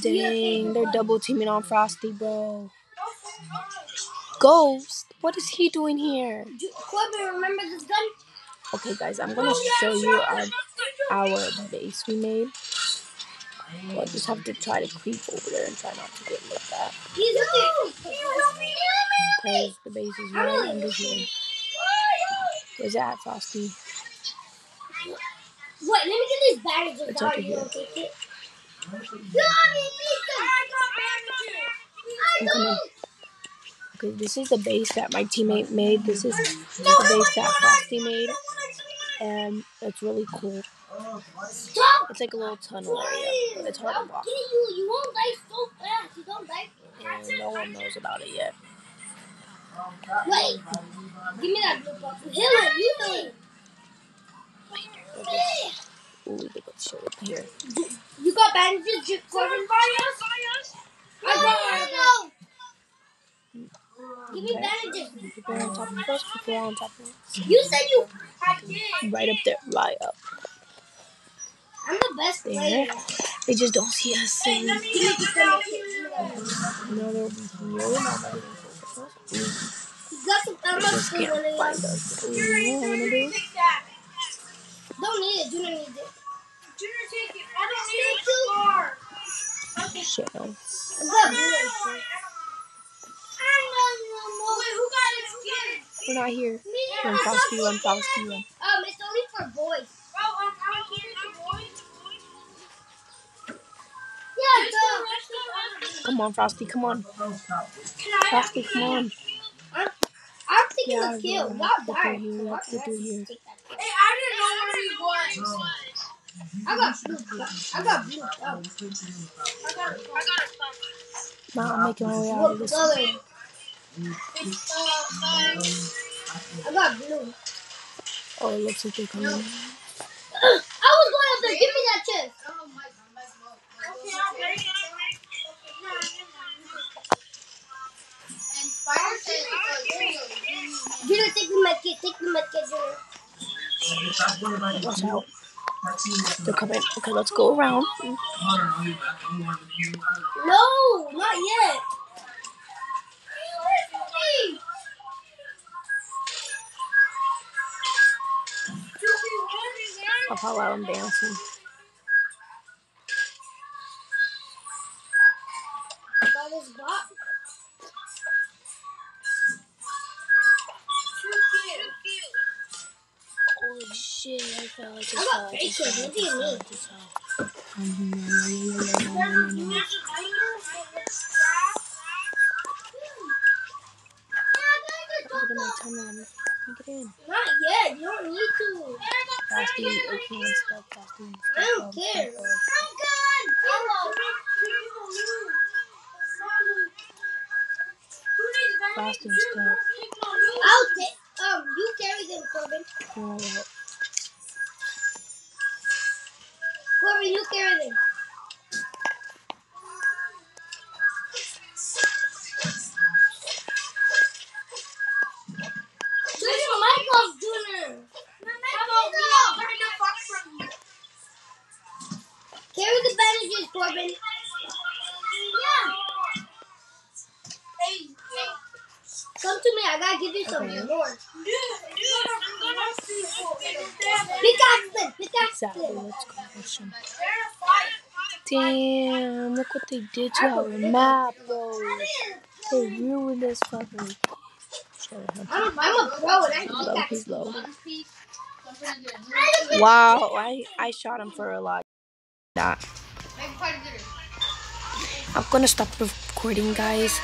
Dang, they're double teaming on Frosty, bro. Ghost, what is he doing here? Corbin, remember this gun? Okay, guys, I'm gonna show you our our base we made. We'll just have to try to creep over there and try not to get looked at. Because the base is right under here. Where's that, Frosty? Wait, let me get these bandages. It's over here. Okay? kid? No, I mean, please don't. I got bandages. I'm I coming. don't. Okay, this is the base that my teammate made. This is the base that Frosty made. And it's really cool. It's like a little tunnel area. Hard to walk. Get you. You won't die so fast. You don't die. And no one knows about it yet. Wait. Give me that blue box. Heal it. You heal it. Ooh, they got show it here. You got bandages, you Corbin? I got I Give me Okay. bandages. People on top of us, people on top of us. You said you. I did. Right up there, right up I'm the best there. player. They just don't see us. Hey, let me get the kid. they're over here. Now they're over here. You got some They thermos just food can't on it. find us. Ooh, you know what do? Don't need it. You don't need it. Skin? We're not here. Me. Run, Frosty, run, Frosty, run. Um, it's only for boys. Come on, Frosty, come on. Frosty, come on. I'm, I'm taking Yeah, the kill. we Y'all have to die. do here, we have to do here. I got blue. I got blue. Oh. Now I'm making my way out of this. I got blue. Oh, it looks like they're coming. I was going up there. Give me that chest. Junior, take the medkit. Take the medkit, Junior. Watch out. They're coming. Okay, let's go around. No, not yet. I'll follow out and dancing. What do you mean? I just fell. Look at my tunnel. Let me get in. Not yet. You don't need to. Frosty, I can't stop Frosty. I don't care. Frosty. I'll take. Um, you carry them, Corbin. Come to me. I gotta give you some Okay. more. Pickaxe. Pickaxe Exactly. Let's go. Let's. Damn, look what they did to our map, bro. They ruined this fucking. I'm, I'm a pro and I low, he's low. Wow, I, I shot him for a lot. That. I'm gonna stop recording, guys.